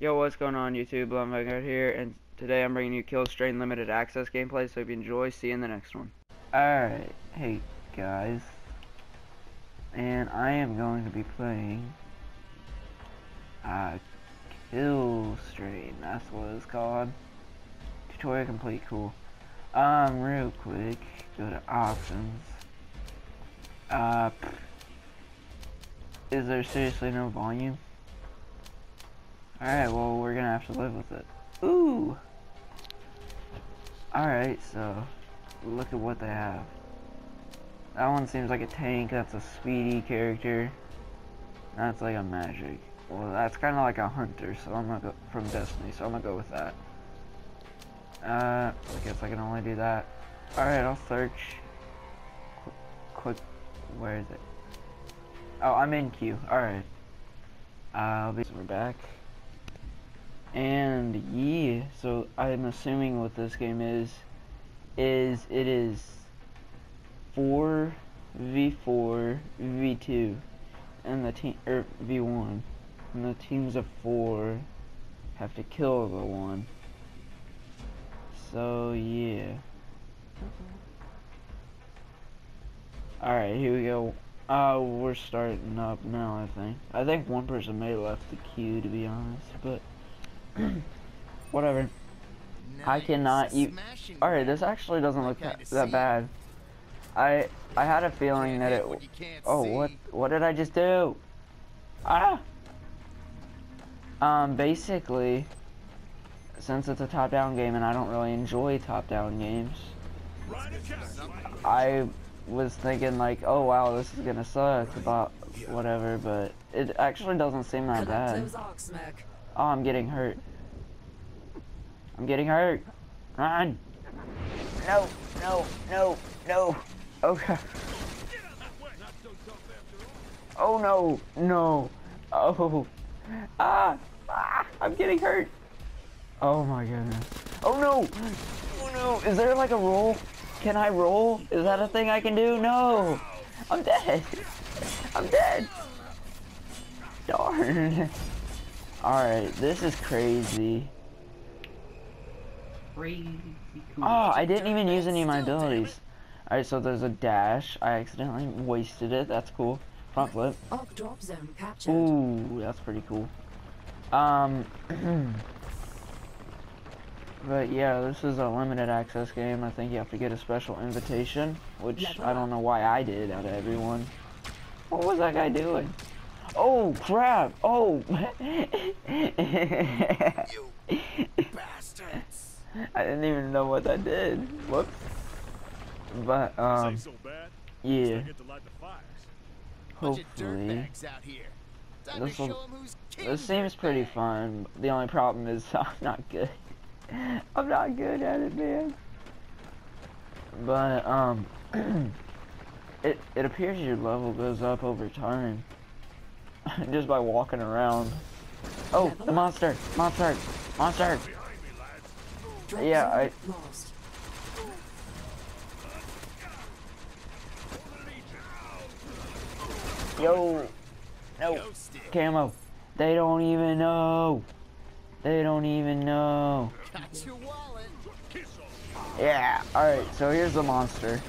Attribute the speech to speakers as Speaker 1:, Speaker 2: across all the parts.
Speaker 1: Yo, what's going on YouTube? Vengard here, and today I'm bringing you Kill Strain Limited Access gameplay, so if you enjoy, see you in the next one. Alright, hey guys, and I am going to be playing uh, Kill Strain, that's what it's called. Tutorial complete, cool. Um, real quick, go to options. Uh, is there seriously no volume? Alright, well, we're gonna have to live with it. Ooh! Alright, so, look at what they have. That one seems like a tank, that's a speedy character. That's like a magic. Well, that's kind of like a hunter, so I'm gonna go, from Destiny, so I'm gonna go with that. Uh, I guess I can only do that. Alright, I'll search. Qu quick, where is it? Oh, I'm in queue, alright. Uh, I'll be, we're back. And yeah, so I'm assuming what this game is, is it is 4 v4 v2 and the team or er, v1 and the teams of 4 have to kill the one. So yeah. Alright, here we go. Uh, we're starting up now, I think. I think one person may have left the queue, to be honest, but... Whatever. Nice. I cannot eat. Alright, this actually doesn't look that, that bad. I I had a feeling that it. Oh, what what did I just do? Ah. Um, basically, since it's a top-down game and I don't really enjoy top-down games, I was thinking like, oh wow, this is gonna suck about whatever, but it actually doesn't seem that bad. Oh, I'm getting hurt. I'm getting hurt. Run! No, no, no, no. Okay. Oh no, no. Oh. Ah, ah, I'm getting hurt. Oh my goodness. Oh no. Oh no. Is there like a roll? Can I roll? Is that a thing I can do? No. I'm dead. I'm dead. Darn. Alright, this is crazy crazy cool. Oh, I didn't even use any of my abilities. Alright, so there's a dash. I accidentally wasted it. That's cool. Front flip. drop. Ooh, that's pretty cool. Um, but yeah, this is a limited access game. I think you have to get a special invitation, which I don't know why I did out of everyone. What was that guy doing? Oh, crap! Oh! I didn't even know what I did. Whoops. But, um, yeah. Hopefully. This, will, this seems pretty fun. The only problem is I'm not good. I'm not good at it, man. But, um, it, it appears your level goes up over time. Just by walking around. Oh, the monster! Monster! Monster! Yeah, I... Yo! No! Camo! They don't even know! They don't even know! Yeah, alright, so here's the monster.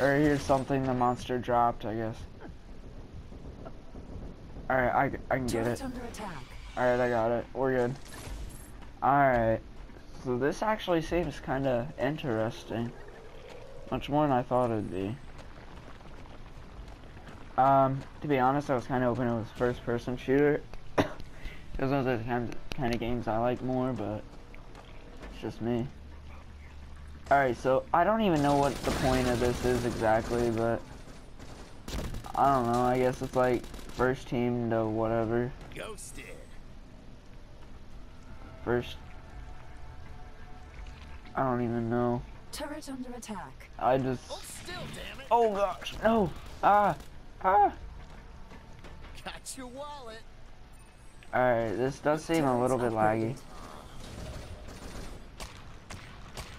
Speaker 1: Or here's something the monster dropped, I guess. Alright, I, I can get it. Alright, I got it. We're good. Alright. So this actually seems kind of interesting. Much more than I thought it would be. Um, to be honest, I was kind of hoping it was first-person shooter. Because those are the kind of, kind of games I like more, but it's just me. Alright, so I don't even know what the point of this is exactly, but I don't know, I guess it's like First team to whatever. Ghosted. First. I don't even know.
Speaker 2: Turret under attack.
Speaker 1: I just. Oh, still, oh gosh, no! Ah, ah.
Speaker 2: Got your wallet.
Speaker 1: All right, this does seem a little bit laggy.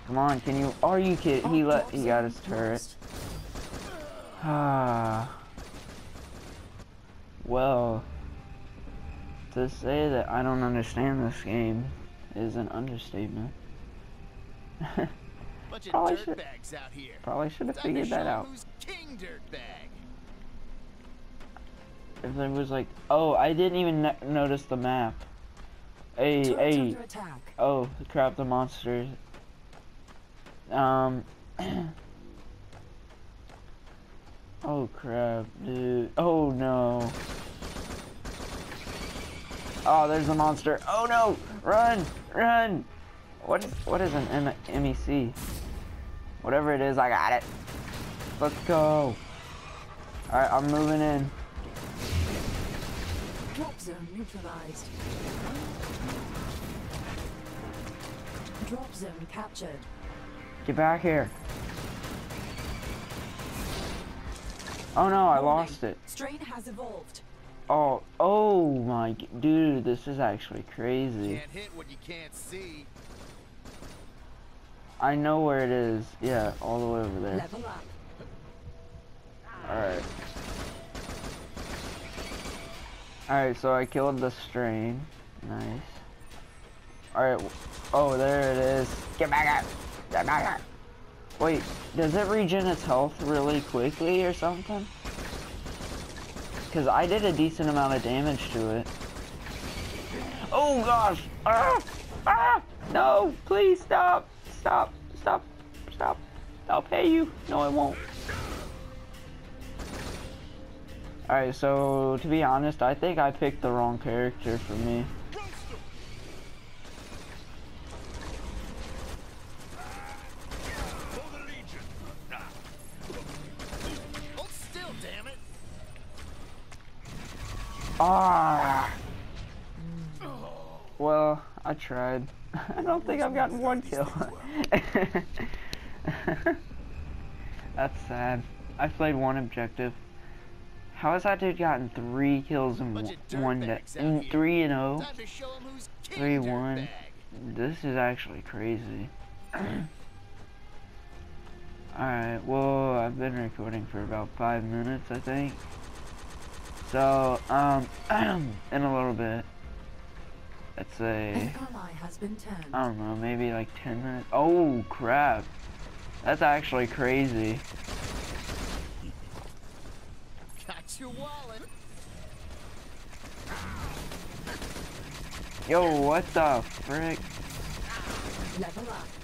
Speaker 1: Come on, can you? Are you kidding? He let. He got his turret. Ah. Well, to say that I don't understand this game is an understatement.
Speaker 2: Bunch of
Speaker 1: Probably should-
Speaker 2: dirtbags out here.
Speaker 1: Probably should have figured
Speaker 2: show
Speaker 1: that
Speaker 2: 'em
Speaker 1: out.
Speaker 2: Who's king dirtbag?
Speaker 1: If there was like, oh, I didn't even no- notice the map. Hey,
Speaker 2: Turret
Speaker 1: hey, oh, crap, the monsters. Um. oh crap, dude. Oh no. Oh, there's a monster. Oh no! Run! Run! What is what is an M MEC? Whatever it is, I got it. Let's go. Alright, I'm moving in.
Speaker 2: Drop zone neutralized. Drop zone captured.
Speaker 1: Get back here. Oh no, I
Speaker 2: Warning.
Speaker 1: lost it.
Speaker 2: Strain has evolved.
Speaker 1: Oh, oh my, dude, this is actually crazy.
Speaker 2: Can't hit what you can't see.
Speaker 1: I know where it is. Yeah, all the way over there. Alright. Alright, so I killed the strain. Nice. Alright. Oh, there it is. Get back up. Get back up. Wait, does it regen its health really quickly or something? Because I did a decent amount of damage to it. Oh gosh! Ah! Ah! No! Please stop! Stop! Stop! Stop! I'll pay you. No, I won't. Alright, so to be honest, I think I picked the wrong character for me. Ah! Well, I tried. I don't think I've gotten one kill. That's sad. I played one objective. How has that dude gotten three kills in one day? In three and oh?
Speaker 2: Time to show 'em who's king
Speaker 1: Three, one. This is actually crazy. Alright, well, I've been recording for about five minutes, I think. So, um, in a little bit, let's say,
Speaker 2: An ally has been turned.
Speaker 1: I don't know, maybe like 10 minutes. Oh, crap. That's actually crazy.
Speaker 2: Got your wallet.
Speaker 1: Yo, what the frick?
Speaker 2: Level up.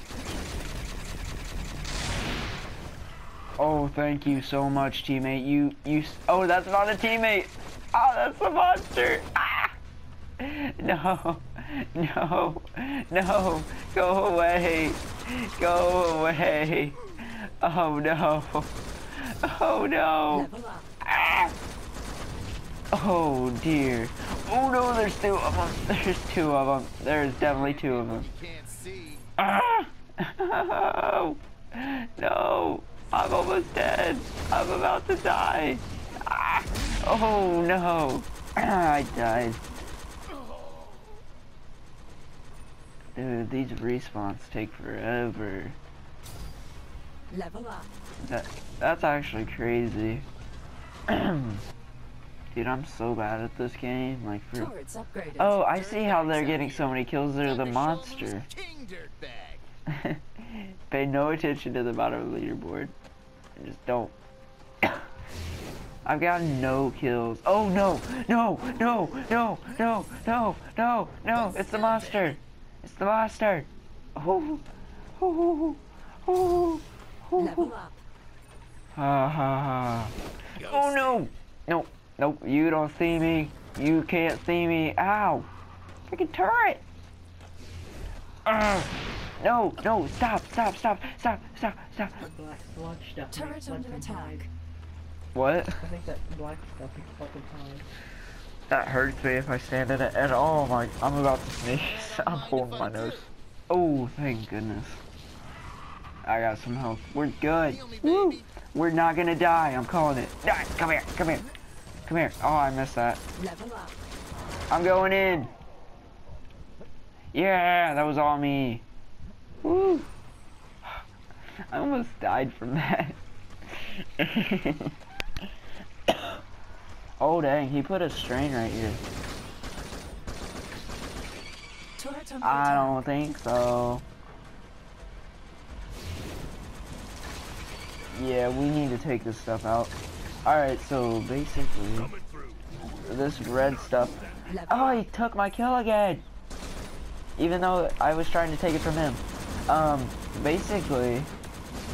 Speaker 1: Oh, thank you so much, teammate. You, you, oh, that's not a teammate. Oh, that's a monster. Ah! No, no, no, go away. Go away. Oh, no. Oh, no. Ah! Oh, dear. Oh, no, there's two of them. There's two of them. There's definitely two of them.
Speaker 2: Can't see.
Speaker 1: Ah! No! I'm almost dead. I'm about to die. Ah! Oh no! I died. Dude, these respawns take forever.
Speaker 2: Level up.
Speaker 1: That that's actually crazy. Dude, I'm so bad at this game. Like for Oh, I see how they're getting so many kills. They're the
Speaker 2: Time to show 'em
Speaker 1: monster.
Speaker 2: who's King dirtbag.
Speaker 1: Pay no attention to the bottom of the leaderboard. Just don't. I've gotten no kills. Oh no, no, no, no, no, no, no, no! It's the monster! It's the monster! Oh, oh, oh, oh,
Speaker 2: Level up.
Speaker 1: Ha ha ha. Oh no! No, nope, you don't see me. You can't see me. Ow! Freaking turret! Ugh. No, no, stop, stop, stop, stop, stop, stop.
Speaker 3: Black blood stuff.
Speaker 2: Turret under attack.
Speaker 1: What?
Speaker 3: I think that black stuff is fucking hide.
Speaker 1: That hurts me if I stand in it at all. My, I'm about to sneeze. I'm holding my nose. Oh, thank goodness. I got some health. We're good. Woo! We're not gonna die. I'm calling it. Die. Come here. Come here. Come here. Oh, I missed that. I'm going in. Yeah, that was all me. Woo. I almost died from that. oh dang, he put a strain right here. I don't think so. Yeah, we need to take this stuff out. Alright, so basically, this red stuff. Oh, he took my kill again! Even though I was trying to take it from him. Um, basically,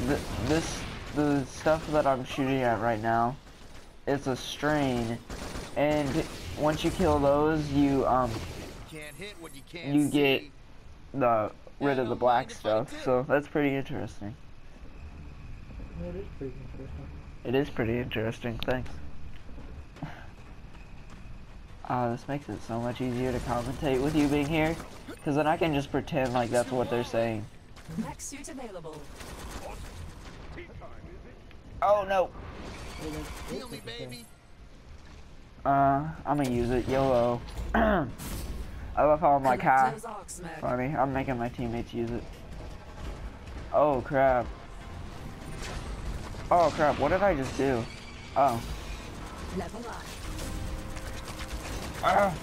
Speaker 1: th this, the stuff that I'm shooting at right now, is a strain. And once you kill those, you, um,
Speaker 2: Can't hit what you can't
Speaker 1: you
Speaker 2: see.
Speaker 1: get the rid of the black
Speaker 2: mind if I
Speaker 1: stuff. So that's pretty interesting.
Speaker 3: That is pretty interesting.
Speaker 1: It is pretty interesting. Thanks. Uh, this makes it so much easier to commentate with you being here, because then I can just pretend like that's what they're saying.
Speaker 2: Next suit available.
Speaker 1: Oh no.
Speaker 2: Heal me, baby.
Speaker 1: Uh, I'm gonna use it. YOLO. I love how I'm like, ha, funny. I'm making my teammates use it. Oh crap. Oh crap. What did I just do? Oh.
Speaker 2: Level up.
Speaker 1: Ah.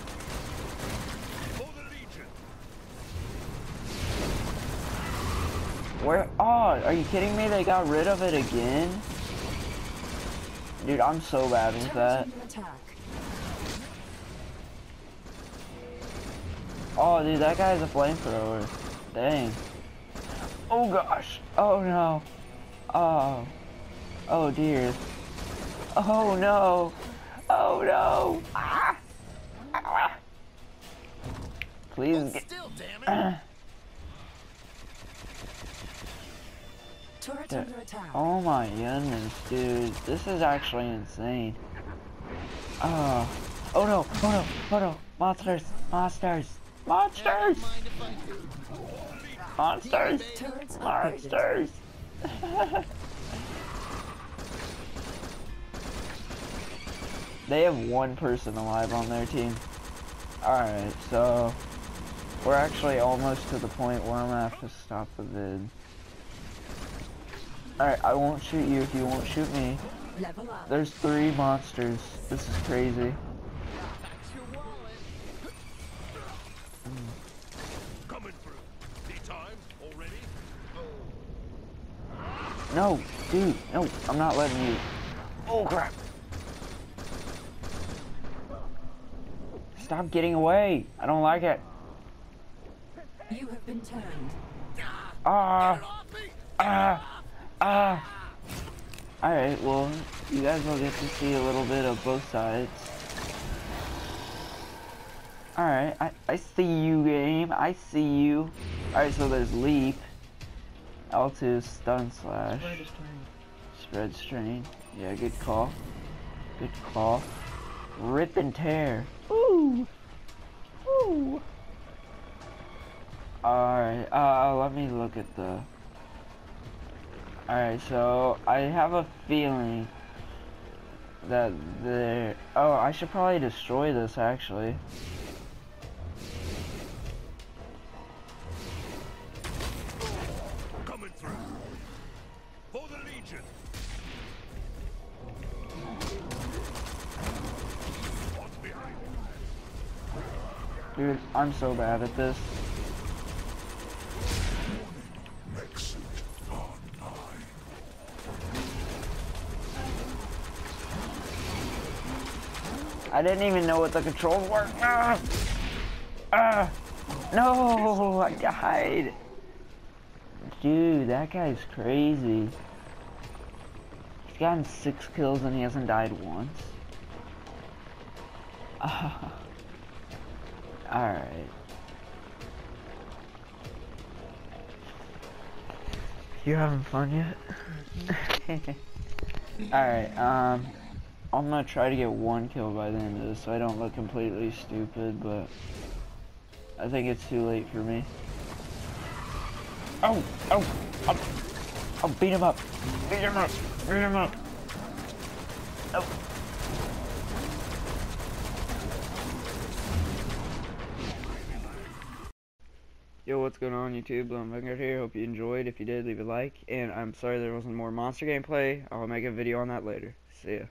Speaker 1: Where? Oh, are you kidding me? They got rid of it again? Dude, I'm so bad with that. Oh, dude, that guy's a flamethrower. Dang. Oh gosh. Oh no. Oh. Oh dear. Oh no. Oh no. Ah. Ah. Please get.
Speaker 2: still, damn it. Turret
Speaker 1: Yeah.
Speaker 2: under attack.
Speaker 1: Oh my goodness, dude. This is actually insane. Oh. Oh no. Oh no. Oh no. Monsters. Monsters. Monsters.
Speaker 2: don't mind if I do.
Speaker 1: Monsters. Monsters. they have one person alive on their team. Alright, so we're actually almost to the point where I'm gonna have to stop the vid. Alright, I won't shoot you if you won't shoot me.
Speaker 2: Level up.
Speaker 1: There's three monsters. This is crazy.
Speaker 2: That's your wallet.
Speaker 4: Coming through. Need time already?
Speaker 1: No, dude, no, I'm not letting you. Oh crap. Stop getting away. I don't like it.
Speaker 2: You have been turned.
Speaker 1: Ah,
Speaker 4: Off me!
Speaker 1: ah, ah. Alright, well, you guys will get to see a little bit of both sides. Alright, I, I see you, game. I see you. Alright, so there's Leap. L2, Stun Slash.
Speaker 3: Spread is.
Speaker 1: Spread strain. Yeah, good call. Good call. Rip and tear. Ooh. Ooh. Alright, uh, let me look at the... Alright, so I have a feeling that there... Oh, I should probably destroy this, actually.
Speaker 4: Coming through. For the Legion. What's behind you?
Speaker 1: Dude, I'm so bad at this. I didn't even know what the controls were. Ah! Ah! No, I died. Dude, that guy's crazy. He's gotten six kills and he hasn't died once. Ah. Alright. You having fun yet? Alright, um, I'm gonna try to get one kill by the end of this so I don't look completely stupid, but I think it's too late for me. Oh, oh, oh, oh, beat him up, beat him up, beat him up. Oh. Yo, what's going on YouTube? Vengard here. Hope you enjoyed. If you did, leave a like. And I'm sorry there wasn't more monster gameplay. I'll make a video on that later. See ya.